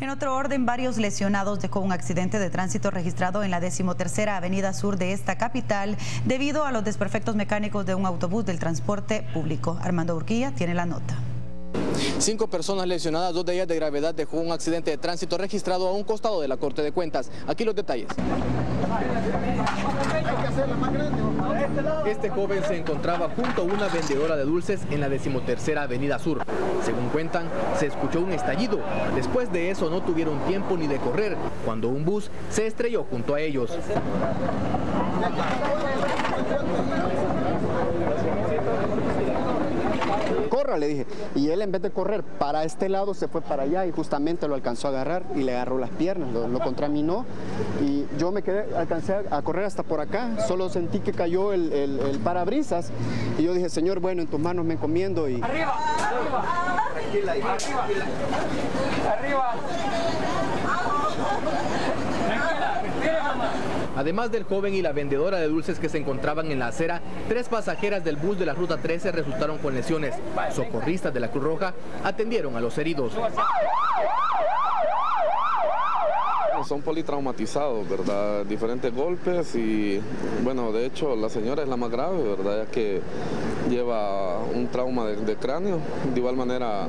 En otro orden, varios lesionados dejó un accidente de tránsito registrado en la decimotercera avenida sur de esta capital debido a los desperfectos mecánicos de un autobús del transporte público. Armando Urquilla tiene la nota. Cinco personas lesionadas, dos de ellas de gravedad, dejó un accidente de tránsito registrado a un costado de la Corte de Cuentas. Aquí los detalles. Este joven se encontraba junto a una vendedora de dulces en la decimotercera avenida sur. Según cuentan, se escuchó un estallido. Después de eso no tuvieron tiempo ni de correr cuando un bus se estrelló junto a ellos. Corra, le dije. Y él en vez de correr para este lado se fue para allá y justamente lo alcanzó a agarrar y le agarró las piernas, lo, contraminó. Y yo me quedé, alcancé a, correr hasta por acá, solo sentí que cayó el, el, parabrisas y yo dije, Señor, bueno, en tus manos me encomiendo y... ¡Arriba! ¡Arriba! ¡Arriba! ¡Arriba! Además del joven y la vendedora de dulces que se encontraban en la acera, tres pasajeras del bus de la Ruta 13 resultaron con lesiones. Socorristas de la Cruz Roja atendieron a los heridos. Son politraumatizados, ¿verdad? Diferentes golpes y, bueno, de hecho la señora es la más grave, ¿verdad? Ya que lleva un trauma de, cráneo. De igual manera,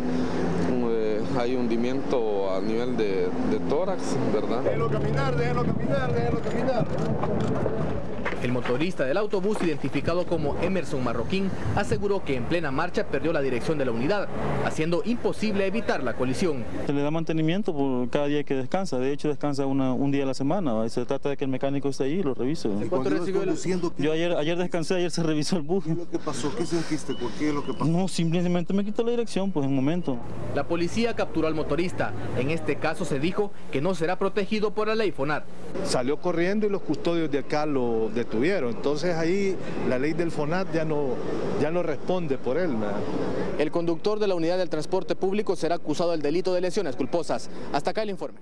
hay hundimiento a nivel de, de tórax, ¿verdad? Déjelo caminar, déjelo caminar, déjelo caminar. El motorista del autobús, identificado como Emerson Marroquín, aseguró que en plena marcha perdió la dirección de la unidad, haciendo imposible evitar la colisión. Se le da mantenimiento por cada día que descansa, de hecho descansa un día a la semana, se trata de que el mecánico esté ahí y lo revise. ¿Cuánto recibió el... Yo ayer, ayer descansé, ayer se revisó el bus. ¿Qué es lo que pasó? ¿Qué sentiste? ¿Por qué es lo que pasó? No, simplemente me quitó la dirección, pues en un momento. La policía capturó al motorista. En este caso se dijo que no será protegido por la ley FONAT. Salió corriendo y los custodios de acá lo detuvieron. Entonces ahí la ley del FONAT ya no, ya no responde por él. El conductor de la unidad del transporte público será acusado del delito de lesiones culposas. Hasta acá el informe.